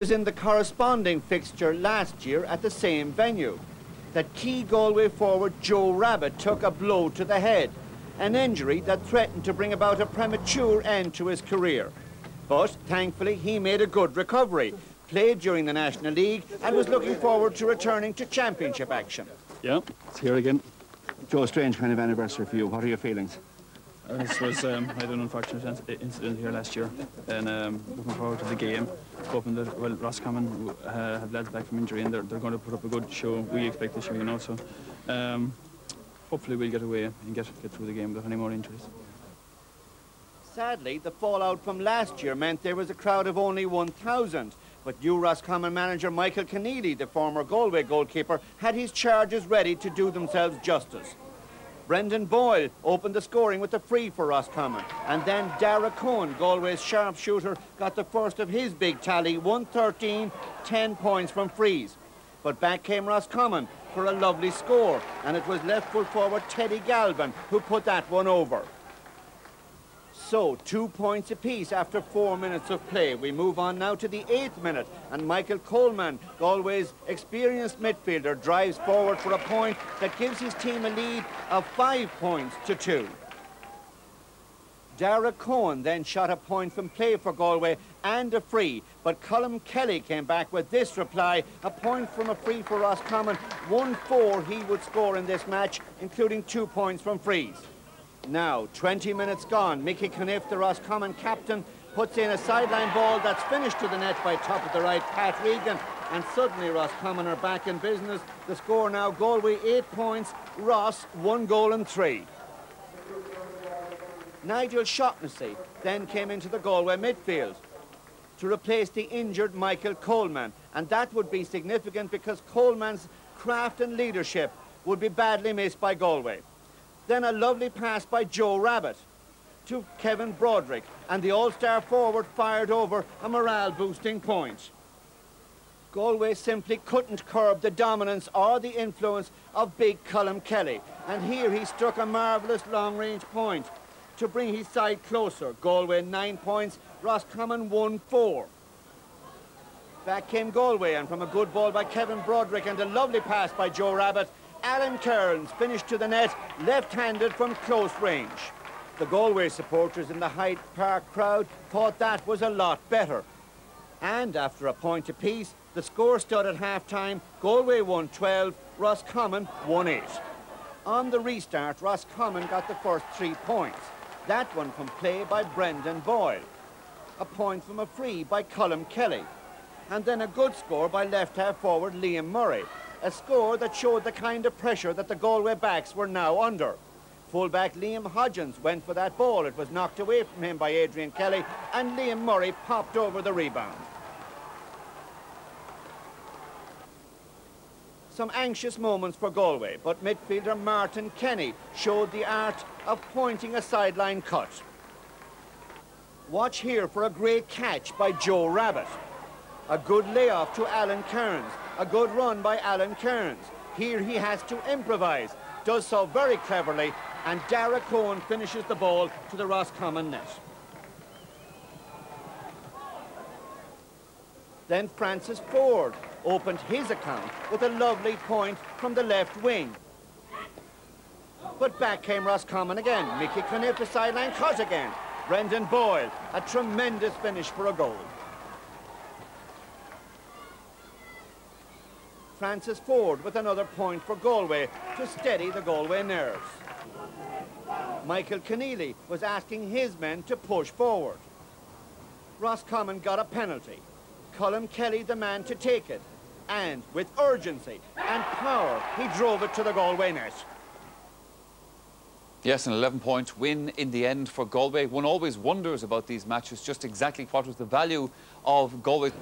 was in the corresponding fixture last year at the same venue. That key Galway forward Joe Rabbitte took a blow to the head, an injury that threatened to bring about a premature end to his career. But thankfully he made a good recovery, played during the National League and was looking forward to returning to championship action. Yeah, it's here again. Joe, strange kind of anniversary for you. What are your feelings? This was um, I had an unfortunate incident here last year, and um, looking forward to the game. Hoping that well, Roscommon uh, have lads back from injury, and they're, they're going to put up a good show. We expect this year, you know. So um, hopefully we'll get away and get get through the game without any more injuries. Sadly, the fallout from last year meant there was a crowd of only 1,000. But new Roscommon manager Michael Conneely, the former Galway goalkeeper, had his charges ready to do themselves justice. Brendan Boyle opened the scoring with a free for Roscommon. And then Dara Cohen, Galway's sharpshooter, got the first of his big tally, 113, 10 points from frees. But back came Roscommon for a lovely score, and it was left full forward Teddy Galvin who put that one over. So, two points apiece after four minutes of play. We move on now to the eighth minute, and Michael Coleman, Galway's experienced midfielder, drives forward for a point that gives his team a lead of five points to two. Dara Cohen then shot a point from play for Galway and a free, but Colm Kelly came back with this reply, a point from a free for Roscommon, 1-4 he would score in this match, including two points from frees. Now, 20 minutes gone. Mickey Cuniff, the Roscommon captain, puts in a sideline ball that's finished to the net by top of the right, Pat Regan. And suddenly Roscommon are back in business. The score now, Galway eight points, Ross one goal and three. Nigel Shaughnessy then came into the Galway midfield to replace the injured Michael Coleman. And that would be significant because Coleman's craft and leadership would be badly missed by Galway. Then a lovely pass by Joe Rabbitte to Kevin Broderick, and the All-Star forward fired over a morale-boosting point. Galway simply couldn't curb the dominance or the influence of big Colm Kelly, and here he struck a marvellous long-range point to bring his side closer. Galway nine points, Roscommon one four. Back came Galway, and from a good ball by Kevin Broderick and a lovely pass by Joe Rabbitte, Alan Kerins finished to the net, left-handed from close range. The Galway supporters in the Hyde Park crowd thought that was a lot better. And after a point apiece, the score stood at half-time, Galway won 12, Roscommon won 8. On the restart, Roscommon got the first three points. That one from play by Brendan Boyle. A point from a free by Colm Kelly. And then a good score by left-half forward Liam Murray a score that showed the kind of pressure that the Galway backs were now under. Fullback Liam Hodgins went for that ball. It was knocked away from him by Adrian Kelly, and Liam Murray popped over the rebound. Some anxious moments for Galway, but midfielder Martin Kenny showed the art of pointing a sideline cut. Watch here for a great catch by Joe Rabbitte. A good layoff to Alan Kerins, a good run by Alan Kerins. Here he has to improvise, does so very cleverly, and Dara Cohen finishes the ball to the Roscommon net. Then Francis Forde opened his account with a lovely point from the left wing. But back came Roscommon again. Mickey Cuniff, the sideline cut again. Brendan Boyle, a tremendous finish for a goal. Francis Forde with another point for Galway to steady the Galway nerves. Michael Conneely was asking his men to push forward. Roscommon got a penalty. Colm Kelly the man to take it. And with urgency and power, he drove it to the Galway net. Yes, an 11-point win in the end for Galway. One always wonders about these matches, just exactly what was the value of Galway's